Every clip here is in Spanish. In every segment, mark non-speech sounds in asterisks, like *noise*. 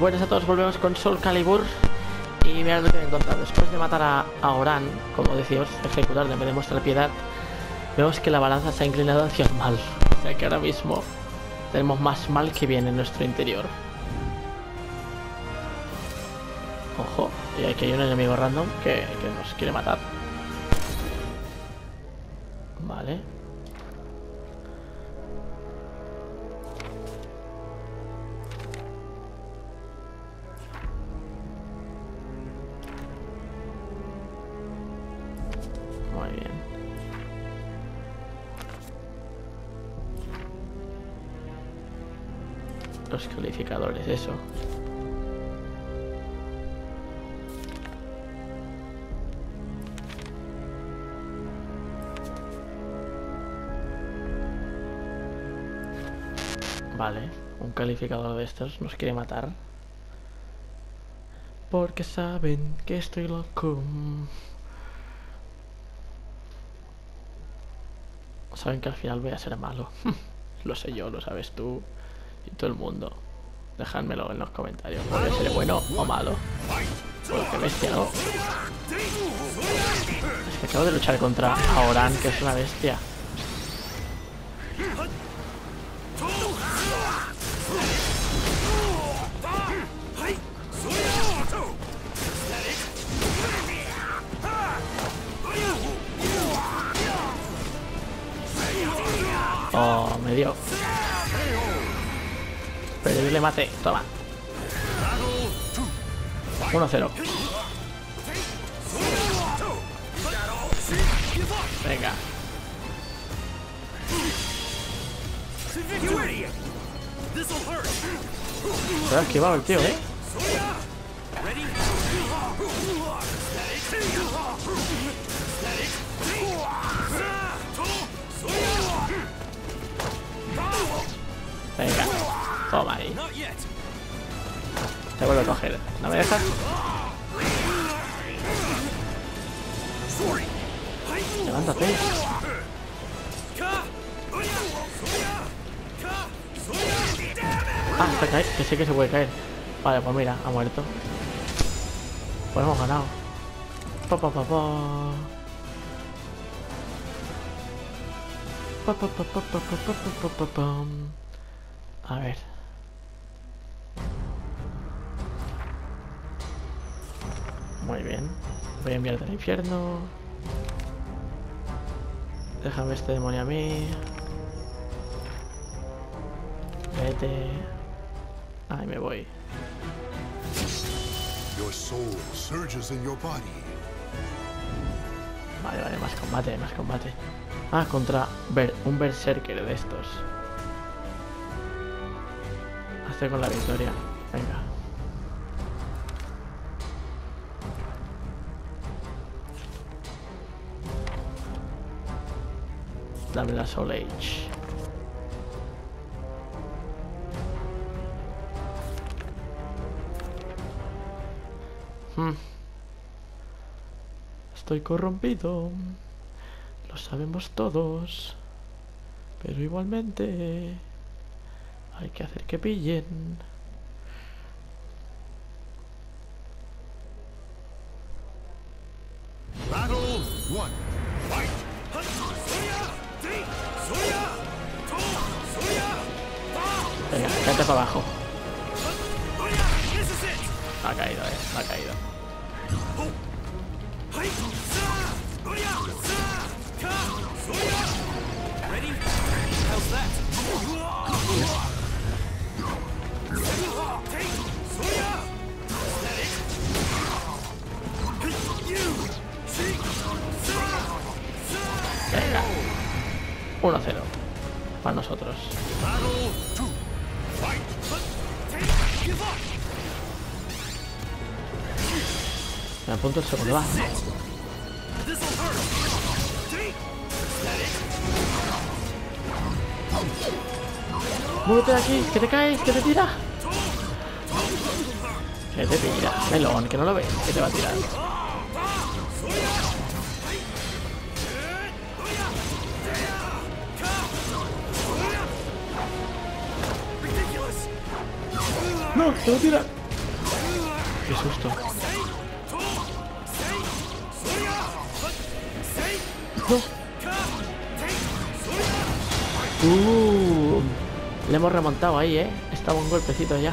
Buenas a todos, volvemos con Soul Calibur. Y mirad lo que he encontrado Después de matar a, a Oran, como decíamos, ejecutar en vez de mostrar piedad Vemos que la balanza se ha inclinado hacia el mal. O sea que ahora mismo tenemos más mal que bien en nuestro interior. Ojo, y aquí hay un enemigo random que, que nos quiere matar. Vale Los calificadores, eso. Vale, un calificador de estos nos quiere matar. Porque saben que estoy loco. Saben que al final voy a ser malo. *laughs* lo sé yo, lo sabes tú y todo el mundo. Dejádmelo en los comentarios. ¿Voy a ser bueno o malo? Porque bestia, ¿no? Es que acabo de luchar contra Aoran, que es una bestia. Oh, me dio. Pero yo le maté. Toma. 1-0. Venga. Se ha esquivado el tío, ¿eh? ¿No me dejas? Levántate. Ah, se cae, que sí que se puede caer. Vale, pues mira, ha muerto. Pues hemos ganado. Pa, pa, pa, pa. Pa, pa, pa, pa, pa, pa, pa, pa, pa, pam. A ver. Muy bien. Voy a enviarte al infierno. Déjame este demonio a mí. Vete. Ahí me voy. Your soul surges in your body. Vale, vale, más combate, más combate. Ah, contra un berserker de estos. Hazte con la victoria. Venga. dame la Soul Age. Hmm. Estoy corrompido. Lo sabemos todos. Pero igualmente... Hay que hacer que pillen. Battle 1. Para abajo. Ha caído, eh. Ha caído. Me apunto el segundo. Va. Muévete de aquí, que te caes, que te tira. Que te tira. Melón, que no lo ves, que te va a tirar. ¡No! ¡Se lo tira! ¡Qué susto! ¡Uh! Le hemos remontado ahí, ¿eh? Estaba un golpecito ya.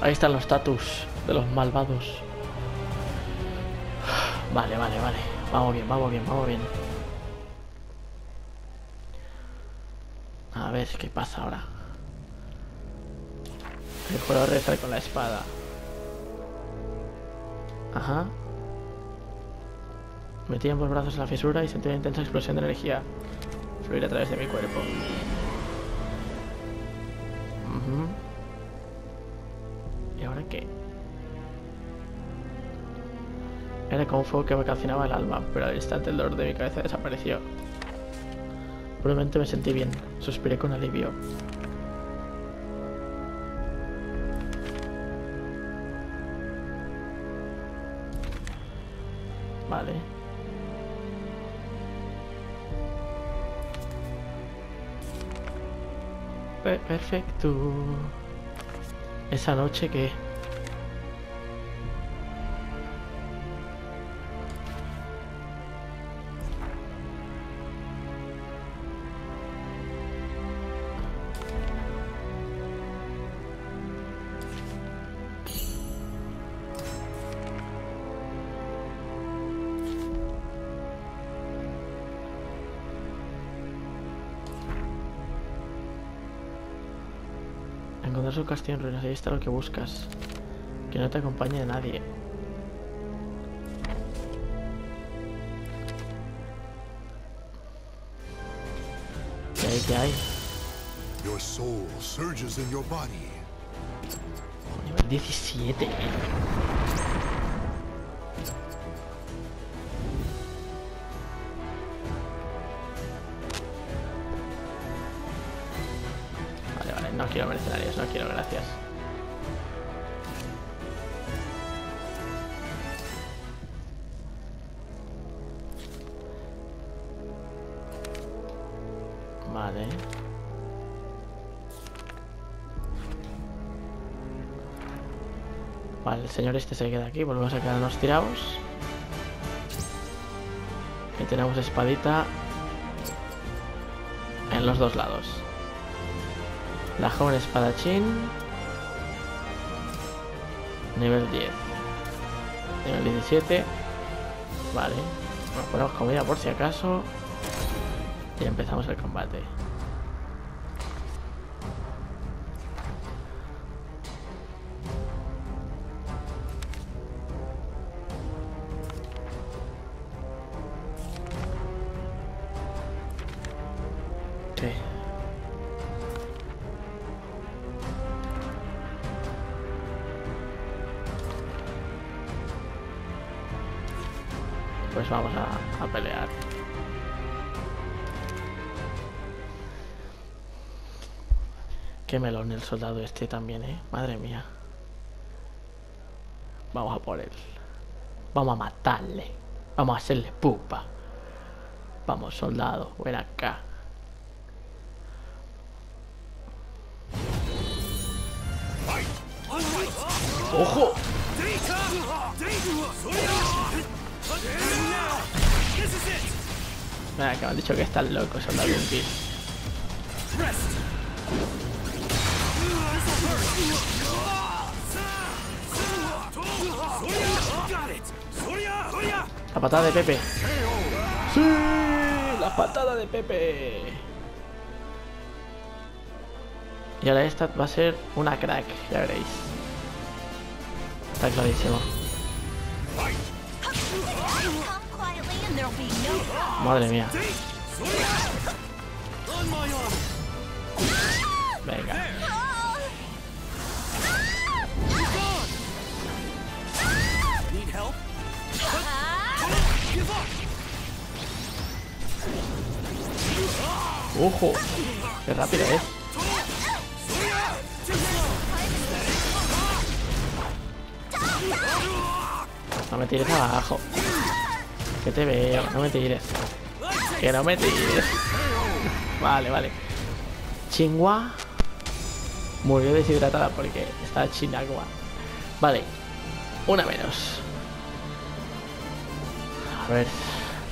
Ahí están los status de los malvados. Vale, vale, vale. Vamos bien, vamos bien, vamos bien. A ver qué pasa ahora. El puedo rezar con la espada. Ajá. Metí ambos brazos en la fisura y sentí una intensa explosión de energía fluir a través de mi cuerpo. ¿Y ahora qué? Era como un fuego que me calcinaba el alma, pero al instante el dolor de mi cabeza desapareció. Probablemente me sentí bien, suspiré con alivio. Vale. Perfecto. Esa noche que... Encontrar su castillo en ruinas, ahí está lo que buscas. Que no te acompañe nadie. ¿Qué hay? ¿Qué hay? Your soul surges in your body. Nivel 17. Quiero mercenarios, no quiero, gracias. Vale. Vale, el señor este se queda aquí, volvemos a quedarnos tirados. Y tenemos espadita en los dos lados. La joven espadachín. Nivel 10. Nivel 17. Vale. Nos ponemos comida por si acaso. Y empezamos el combate. Pues vamos a, pelear. Qué melón el soldado este también, eh. Madre mía. Vamos a por él. Vamos a matarle. Vamos a hacerle pupa. Vamos, soldado, ven acá. ¡Ojo! Que me han dicho que estás loco, soldado Impil. La patada de Pepe. ¡Sí! La patada de Pepe. Y ahora esta va a ser una crack, ya veréis. Está clarísimo. Madre mía. Venga. ¡Ojo! ¡Qué rápido es! No me tires abajo. Que te veo, no me tires. Que no me tires. Vale, vale. Chingua. murió deshidratada porque está sin. Vale, una menos. A ver,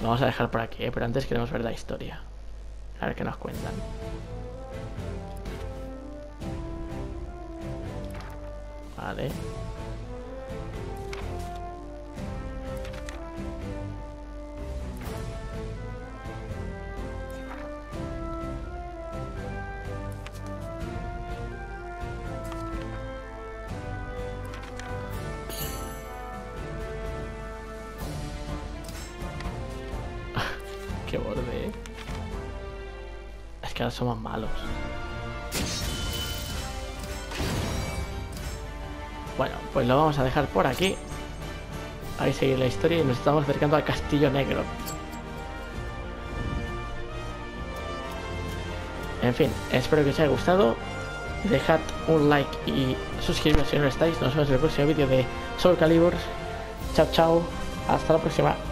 lo vamos a dejar por aquí, ¿eh? pero antes queremos ver la historia. A ver qué nos cuentan. Vale. Somos malos. Bueno, pues lo vamos a dejar por aquí. Ahí seguir la historia y nos estamos acercando al Castillo Negro. En fin, espero que os haya gustado. Dejad un like y suscribiros si no estáis. Nos vemos en el próximo vídeo de Soul Calibur. Chao, chao. Hasta la próxima.